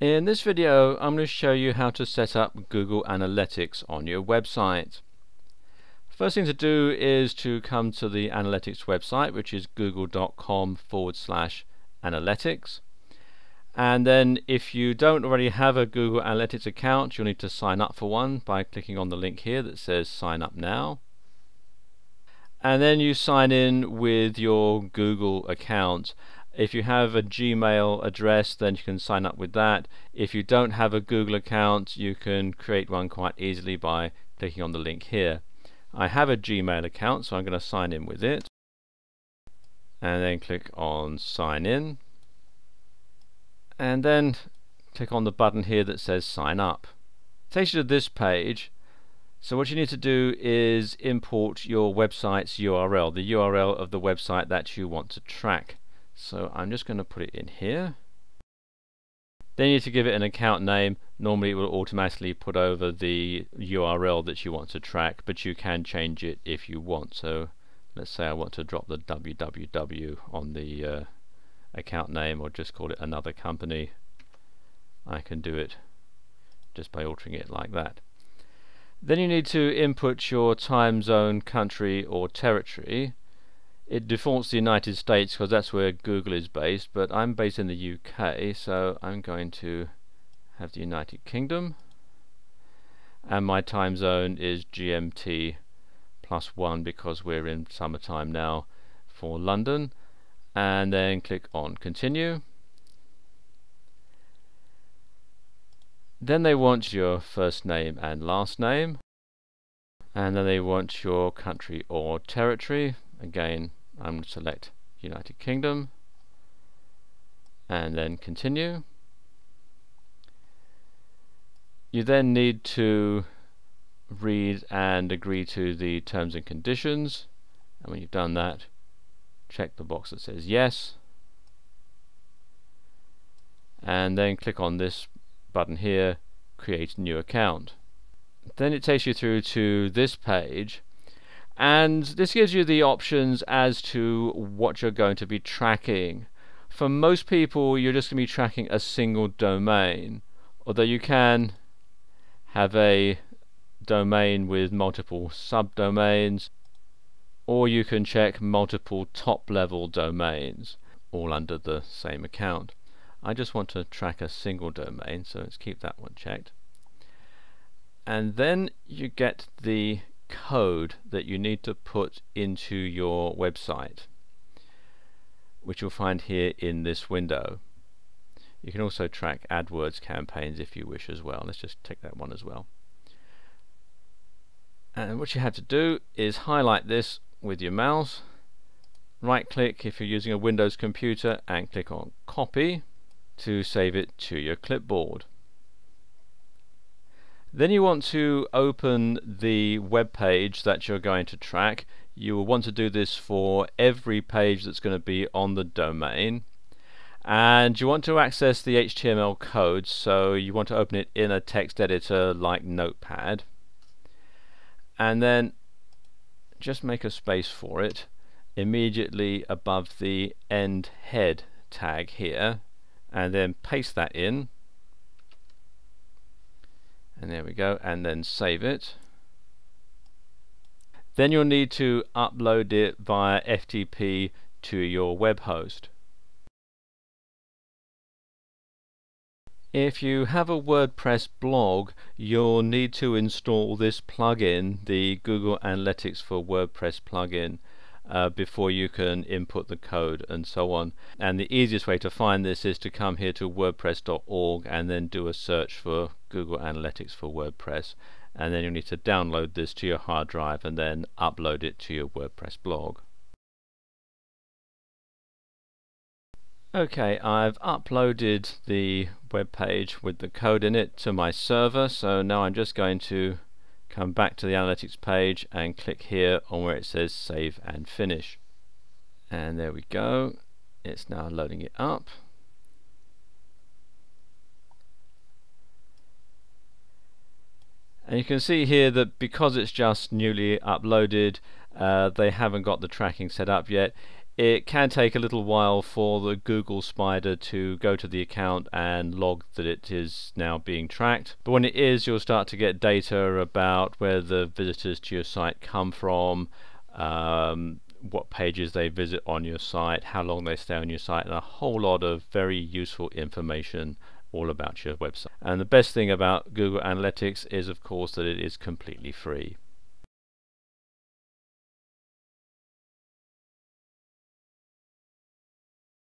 In this video I'm going to show you how to set up Google Analytics on your website. First thing to do is to come to the Analytics website which is google.com forward slash analytics. And then if you don't already have a Google Analytics account you'll need to sign up for one by clicking on the link here that says sign up now. And then you sign in with your Google account if you have a Gmail address, then you can sign up with that. If you don't have a Google account, you can create one quite easily by clicking on the link here. I have a Gmail account, so I'm going to sign in with it. And then click on sign in. And then click on the button here that says sign up. It takes you to this page. So what you need to do is import your website's URL, the URL of the website that you want to track. So I'm just going to put it in here. Then you need to give it an account name. Normally it will automatically put over the URL that you want to track, but you can change it if you want. So let's say I want to drop the www on the uh, account name or just call it another company. I can do it just by altering it like that. Then you need to input your time zone, country or territory it defaults to the United States because that's where Google is based but I'm based in the UK so I'm going to have the United Kingdom. And my time zone is GMT plus one because we're in summertime now for London. And then click on continue. Then they want your first name and last name. And then they want your country or territory. Again I'm going to select United Kingdom and then continue. You then need to read and agree to the terms and conditions. And when you've done that check the box that says yes. And then click on this button here create new account. Then it takes you through to this page and this gives you the options as to what you're going to be tracking. For most people you're just going to be tracking a single domain although you can have a domain with multiple subdomains or you can check multiple top level domains all under the same account. I just want to track a single domain so let's keep that one checked and then you get the code that you need to put into your website which you'll find here in this window. You can also track AdWords campaigns if you wish as well. Let's just take that one as well. And what you have to do is highlight this with your mouse, right click if you're using a Windows computer and click on copy to save it to your clipboard. Then you want to open the web page that you're going to track. You will want to do this for every page that's going to be on the domain. And you want to access the HTML code, so you want to open it in a text editor like Notepad. And then just make a space for it immediately above the end head tag here and then paste that in and there we go and then save it. Then you'll need to upload it via FTP to your web host. If you have a WordPress blog, you'll need to install this plugin, the Google Analytics for WordPress plugin uh, before you can input the code and so on. And the easiest way to find this is to come here to wordpress.org and then do a search for Google Analytics for WordPress and then you need to download this to your hard drive and then upload it to your WordPress blog. Okay, I've uploaded the web page with the code in it to my server, so now I'm just going to come back to the analytics page and click here on where it says save and finish. And there we go. It's now loading it up. And you can see here that because it's just newly uploaded uh, they haven't got the tracking set up yet it can take a little while for the Google Spider to go to the account and log that it is now being tracked. But when it is, you'll start to get data about where the visitors to your site come from, um, what pages they visit on your site, how long they stay on your site, and a whole lot of very useful information all about your website. And the best thing about Google Analytics is, of course, that it is completely free.